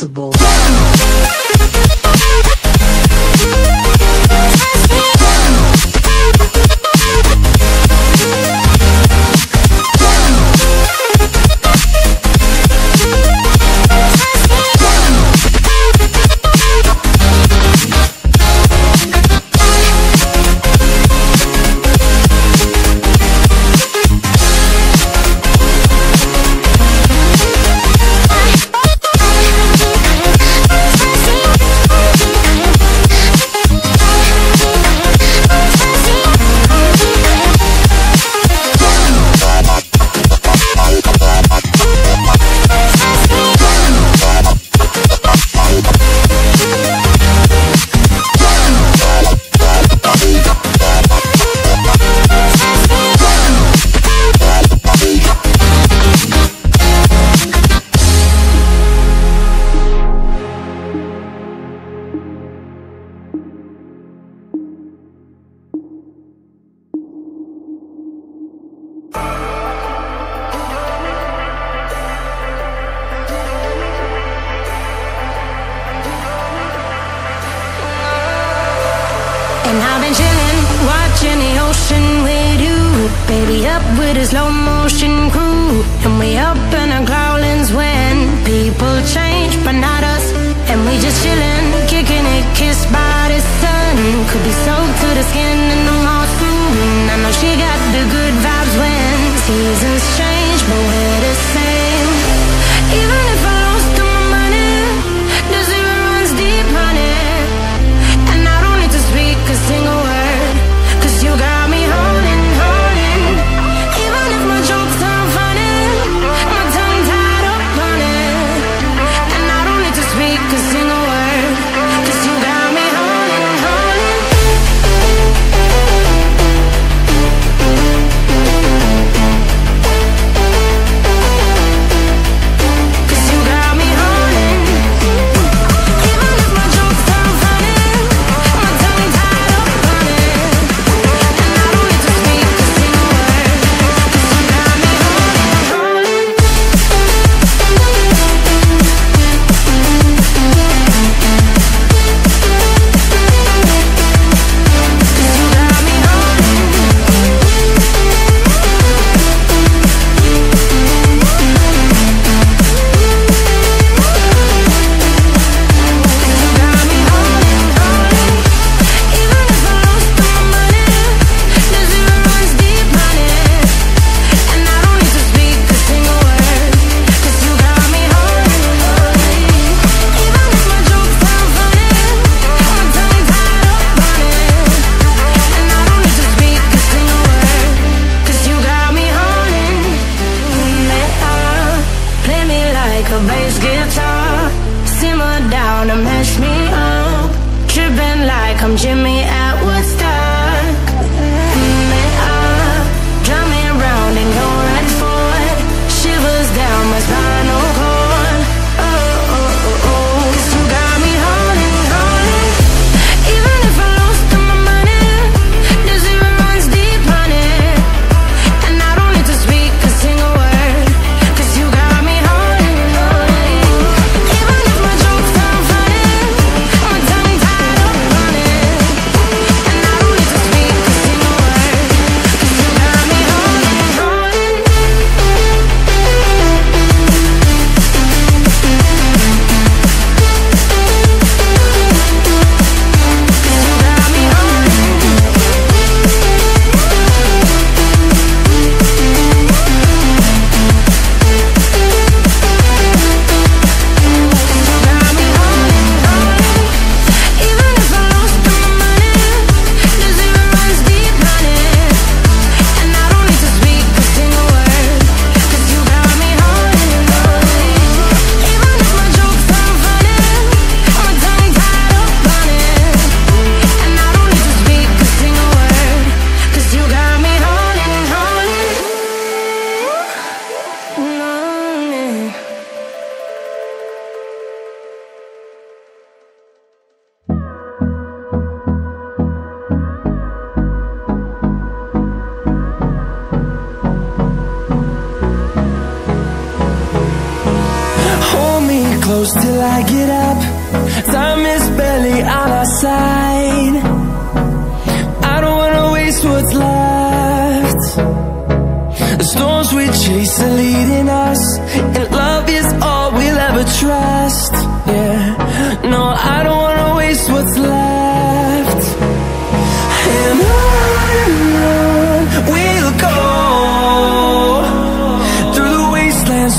Invincible.